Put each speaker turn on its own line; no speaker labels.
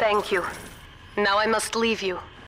Thank you. Now I must leave you.